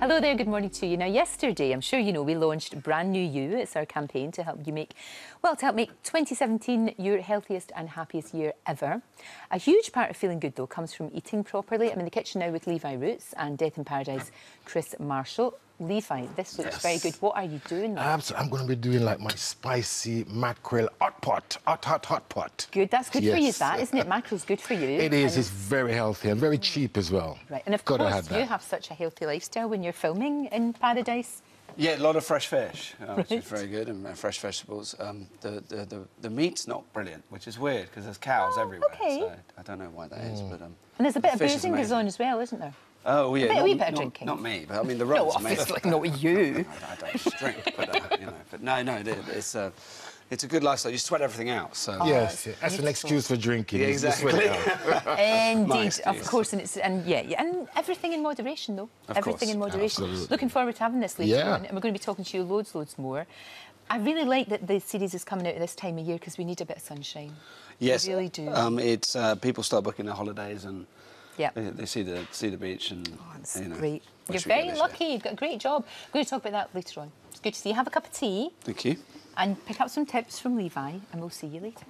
Hello there, good morning to you. Now, yesterday, I'm sure you know, we launched Brand New You. It's our campaign to help you make, well, to help make 2017 your healthiest and happiest year ever. A huge part of feeling good, though, comes from eating properly. I'm in the kitchen now with Levi Roots and Death in Paradise, Kris Marshall. Levi, this looks Yes. very good. What are you doing now? Absolutely. I'm going to be doing like my spicy mackerel hot pot. Hot, hot, hot pot. Good, that's good for you, that, isn't it? Mackerel's good for you. It is. And- It's very healthy and very cheap as well. Right, and of Gotta course, have that. you have such a healthy lifestyle when you're filming in Paradise. Yeah, a lot of fresh fish, uh, which Right. is very good, and fresh vegetables. Um, the, the, the, the meat's not brilliant, which is weird because there's cows Oh, everywhere. okay. So I don't know why that is, Mm. but um, And there's a bit the of fish is boozing goes on as well, isn't there? Oh yeah, bit- a not, wee bit of drinking. Not me, but I mean the No, road's amazing. obviously not you. I, I don't drink, but uh, you know, but no, no, it's a, it's a good lifestyle. You sweat everything out, so Yes, it's that's an excuse for drinking. Yeah, exactly. sweat it out. Indeed, of course, and it's and yeah, yeah, and everything in moderation though. Of everything course, in moderation. absolutely. Looking forward to having this later Yeah. on, and we're going to be talking to you loads, loads more. I really like that the series is coming out at this time of year because we need a bit of sunshine. yes, we really do. Um, it's uh, people start booking their holidays and yeah. they, they see the see the beach and Oh, that's you know, great. You're should we get very lucky. year? You've got a great job. We're going to talk about that later on. It's good to see you. Have a cup of tea Thank you. and pick up some tips from Levi, and we'll see you later.